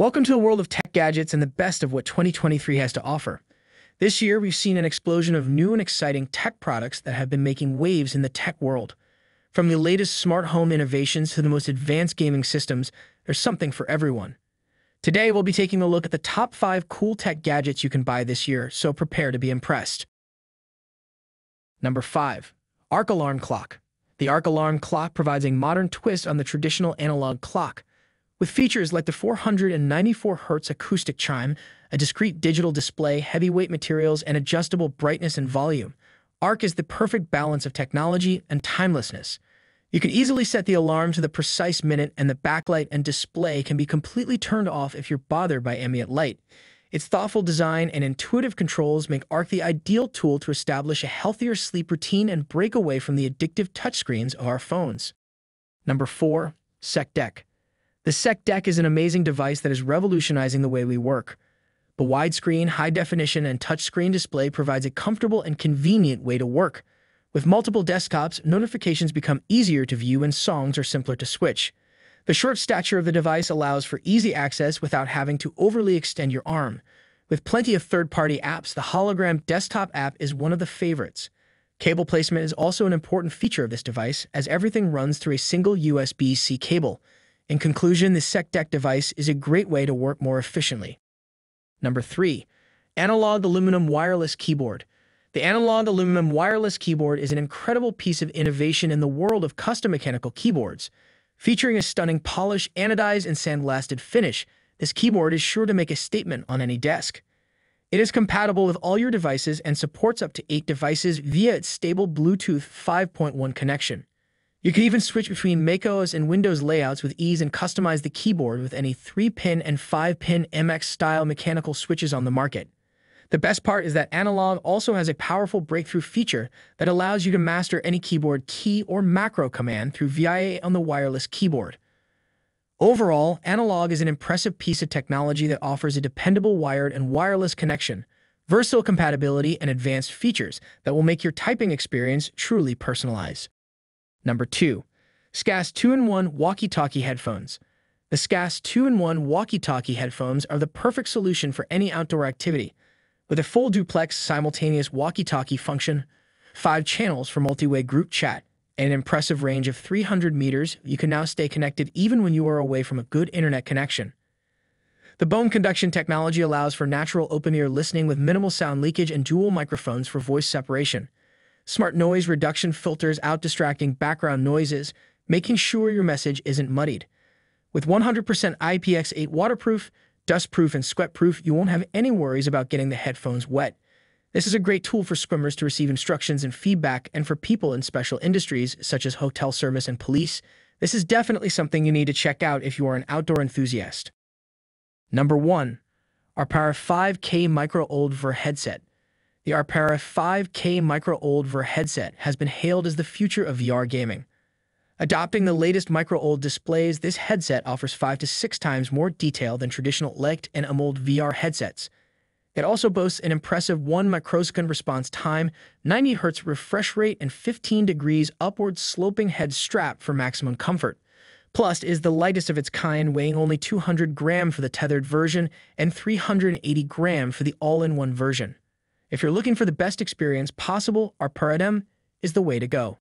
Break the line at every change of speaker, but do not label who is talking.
Welcome to the world of tech gadgets and the best of what 2023 has to offer. This year, we've seen an explosion of new and exciting tech products that have been making waves in the tech world. From the latest smart home innovations to the most advanced gaming systems, there's something for everyone. Today, we'll be taking a look at the top five cool tech gadgets you can buy this year, so prepare to be impressed. Number 5. Arc Alarm Clock. The Arc Alarm Clock provides a modern twist on the traditional analog clock with features like the 494 Hz acoustic chime, a discrete digital display, heavyweight materials, and adjustable brightness and volume, ARC is the perfect balance of technology and timelessness. You can easily set the alarm to the precise minute, and the backlight and display can be completely turned off if you're bothered by ambient light. Its thoughtful design and intuitive controls make ARC the ideal tool to establish a healthier sleep routine and break away from the addictive touchscreens of our phones. Number 4. SEC Deck the SEC Deck is an amazing device that is revolutionizing the way we work. The widescreen, high-definition, and touchscreen display provides a comfortable and convenient way to work. With multiple desktops, notifications become easier to view and songs are simpler to switch. The short stature of the device allows for easy access without having to overly extend your arm. With plenty of third-party apps, the hologram desktop app is one of the favorites. Cable placement is also an important feature of this device, as everything runs through a single USB-C cable. In conclusion, the SecDeck device is a great way to work more efficiently. Number 3. Analogg Aluminum Wireless Keyboard. The Analogg Aluminum Wireless Keyboard is an incredible piece of innovation in the world of custom mechanical keyboards. Featuring a stunning polished, anodized, and sandblasted finish, this keyboard is sure to make a statement on any desk. It is compatible with all your devices and supports up to 8 devices via its stable Bluetooth 5.1 connection. You can even switch between macOS and Windows layouts with ease and customize the keyboard with any 3-pin and 5-pin MX-style mechanical switches on the market. The best part is that Analogg also has a powerful breakthrough feature that allows you to master any keyboard key or macro command through VIA on the wireless keyboard. Overall, Analogg is an impressive piece of technology that offers a dependable wired and wireless connection, versatile compatibility, and advanced features that will make your typing experience truly personalized. Number 2. Sgast 2-in-1 Walkie-Talkie Headphones. The Sgast 2-in-1 walkie-talkie headphones are the perfect solution for any outdoor activity. With a full duplex simultaneous walkie-talkie function, five channels for multi-way group chat, and an impressive range of 300 meters, you can now stay connected even when you are away from a good internet connection. The bone conduction technology allows for natural open-ear listening with minimal sound leakage and dual microphones for voice separation. Smart noise reduction filters out distracting background noises, making sure your message isn't muddied. With 100% IPX8 waterproof, dustproof, and sweatproof, you won't have any worries about getting the headphones wet. This is a great tool for swimmers to receive instructions and feedback, and for people in special industries such as hotel service and police. This is definitely something you need to check out if you are an outdoor enthusiast. Number 1. Arpara 5K Micro OLED VR Headset. The Arpara 5K Micro OLED VR headset has been hailed as the future of VR gaming. Adopting the latest Micro Old displays, this headset offers 5 to 6 times more detail than traditional LCD and AMOLED VR headsets. It also boasts an impressive 1 microsecond response time, 90 Hz refresh rate, and 15 degrees upward sloping head strap for maximum comfort. Plus is the lightest of its kind, weighing only 200 gram for the tethered version and 380 gram for the all-in-one version. If you're looking for the best experience possible, our Paradigm is the way to go.